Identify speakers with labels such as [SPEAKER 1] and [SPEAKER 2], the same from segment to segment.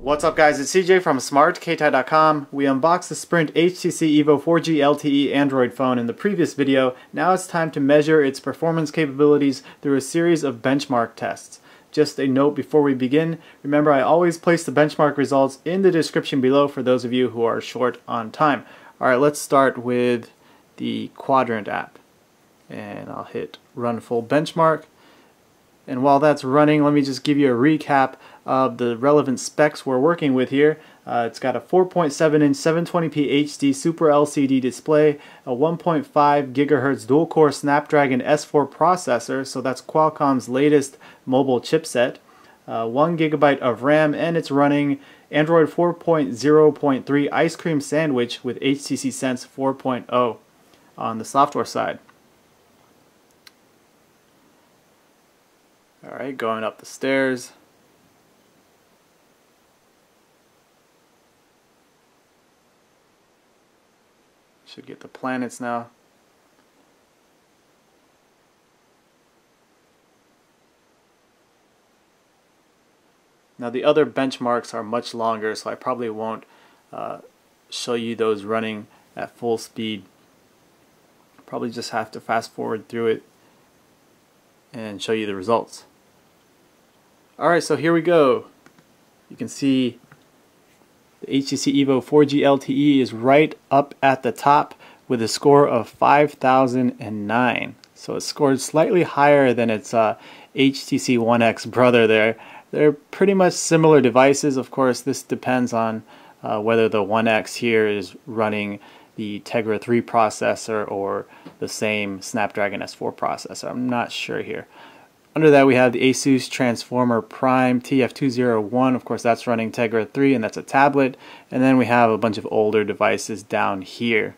[SPEAKER 1] What's up guys, it's CJ from smartkeitai.com. We unboxed the Sprint HTC Evo 4G LTE Android phone in the previous video. Now it's time to measure its performance capabilities through a series of benchmark tests. Just a note before we begin, remember I always place the benchmark results in the description below for those of you who are short on time. Alright, let's start with the Quadrant app. And I'll hit run full benchmark. And while that's running, let me just give you a recap of the relevant specs we're working with here. Uh, it's got a 4.7 inch 720p HD Super LCD display, a 1.5 gigahertz dual core Snapdragon S4 processor, so that's Qualcomm's latest mobile chipset, uh, 1 gigabyte of RAM, and it's running Android 4.0.3 Ice Cream Sandwich with HTC Sense 4.0 on the software side. Alright, going up the stairs. Should get the planets now. Now the other benchmarks are much longer, so I probably won't uh, show you those running at full speed. Probably just have to fast forward through it and show you the results. Alright, so here we go. You can see the HTC Evo 4G LTE is right up at the top with a score of 5009. So it scored slightly higher than its uh, HTC One X brother there. They're pretty much similar devices. Of course, this depends on uh, whether the One X here is running the Tegra 3 processor or the same Snapdragon S4 processor. I'm not sure here. Under that we have the Asus Transformer Prime TF201. Of course that's running Tegra 3 and that's a tablet. And then we have a bunch of older devices down here.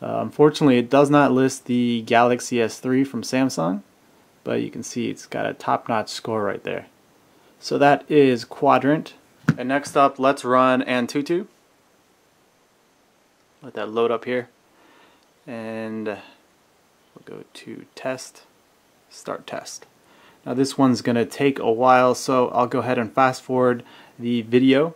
[SPEAKER 1] Uh, unfortunately it does not list the Galaxy S3 from Samsung. But you can see it's got a top-notch score right there. So that is Quadrant. And next up let's run Antutu. Let that load up here. And we'll go to test, start test. Now this one's going to take a while, so I'll go ahead and fast forward the video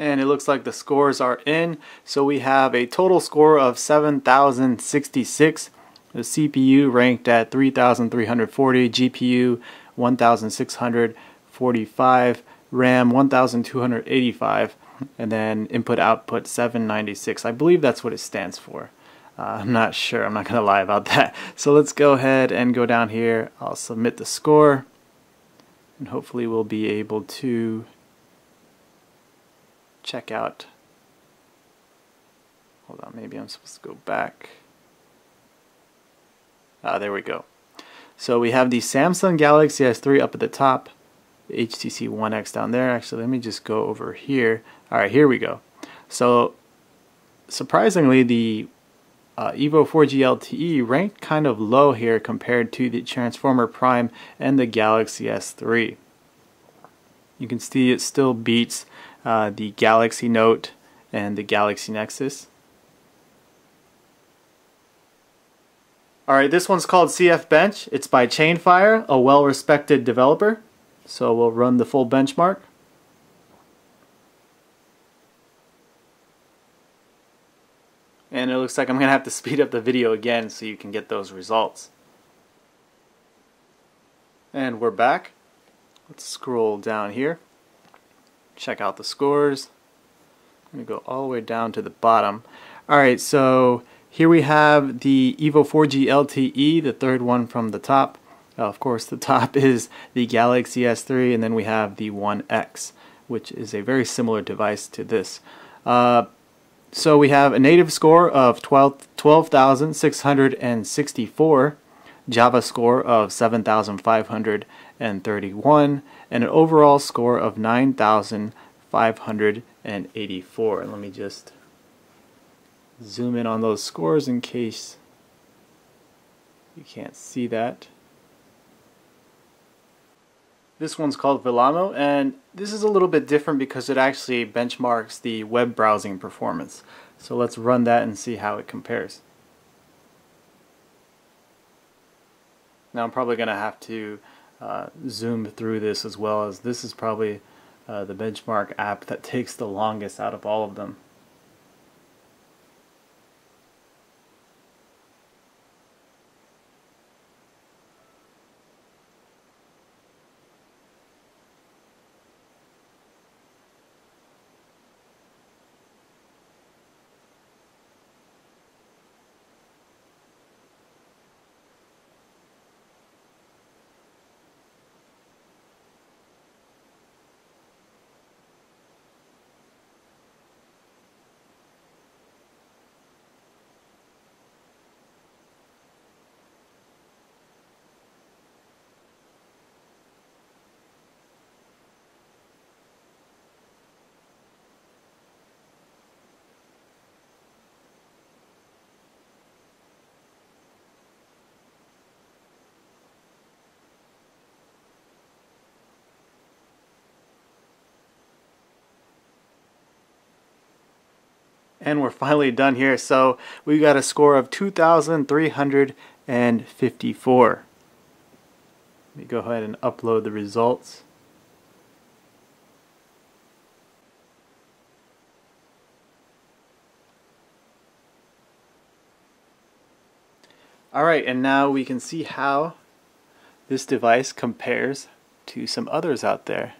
[SPEAKER 1] and it looks like the scores are in. So we have a total score of 7066 the CPU ranked at 3340 GPU 1645 RAM 1285 and then input output 796 I believe that's what it stands for. Uh, I'm not sure. I'm not gonna lie about that. So let's go ahead and go down here. I'll submit the score and hopefully we'll be able to check out. Hold on maybe I'm supposed to go back. Ah there we go. So we have the Samsung Galaxy S3 up at the top HTC One X down there. Actually let me just go over here. Alright here we go. So surprisingly the uh, Evo 4G LTE ranked kind of low here compared to the Transformer Prime and the Galaxy S3 you can see it still beats uh, the Galaxy Note and the Galaxy Nexus. Alright, this one's called CF Bench. It's by Chainfire, a well-respected developer. So we'll run the full benchmark. And it looks like I'm going to have to speed up the video again so you can get those results. And we're back. Let's scroll down here check out the scores. I'm going to go all the way down to the bottom. Alright, so here we have the Evo 4G LTE, the third one from the top. Uh, of course, the top is the Galaxy S3, and then we have the One X, which is a very similar device to this. Uh, so we have a native score of 12,664, Java score of 7,531, and an overall score of 9,584. And let me just zoom in on those scores in case you can't see that. This one's called Vellamo, and this is a little bit different because it actually benchmarks the web browsing performance. So let's run that and see how it compares. Now I'm probably going to have to uh, zoom through this as well as this is probably uh, the benchmark app that takes the longest out of all of them. And we're finally done here. So we got a score of 2,354. Let me go ahead and upload the results. Alright, and now we can see how this device compares to some others out there.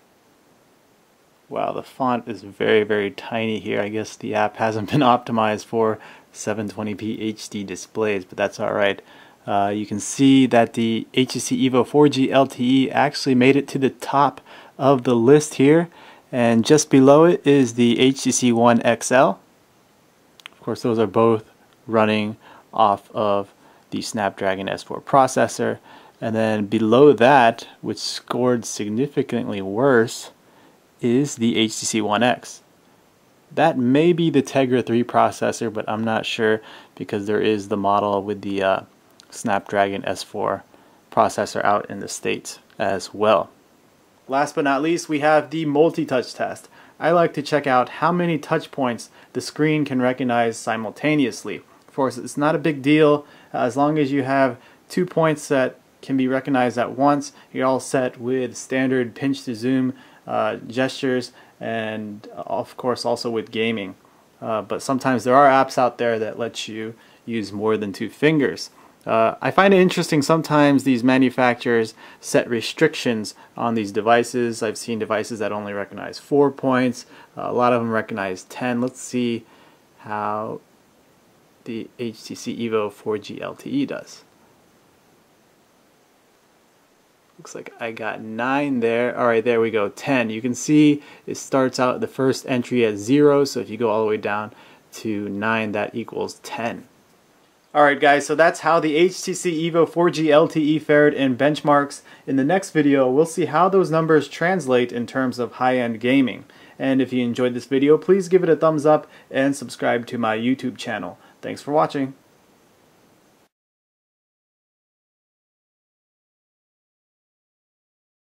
[SPEAKER 1] Wow, the font is very, very tiny here. I guess the app hasn't been optimized for 720p HD displays, but that's alright. Uh, you can see that the HTC Evo 4G LTE actually made it to the top of the list here, and just below it is the HTC One XL. Of course, those are both running off of the Snapdragon S4 processor. And then below that, which scored significantly worse, is the HTC One X. That may be the Tegra 3 processor, but I'm not sure because there is the model with the uh, Snapdragon S4 processor out in the States as well. Last but not least, we have the multi-touch test. I like to check out how many touch points the screen can recognize simultaneously. Of course, it's not a big deal as long as you have two points that can be recognized at once. You're all set with standard pinch to zoom uh, gestures and of course also with gaming. Uh, but sometimes there are apps out there that let you use more than two fingers. Uh, I find it interesting sometimes these manufacturers set restrictions on these devices. I've seen devices that only recognize four points. Uh, a lot of them recognize 10. Let's see how the HTC Evo 4G LTE does. Looks like I got 9 there. Alright, there we go, 10. You can see it starts out the first entry at 0, so if you go all the way down to 9, that equals 10. Alright guys, so that's how the HTC Evo 4G LTE fared in benchmarks. In the next video, we'll see how those numbers translate in terms of high-end gaming. And if you enjoyed this video, please give it a thumbs up and subscribe to my YouTube channel. Thanks for watching.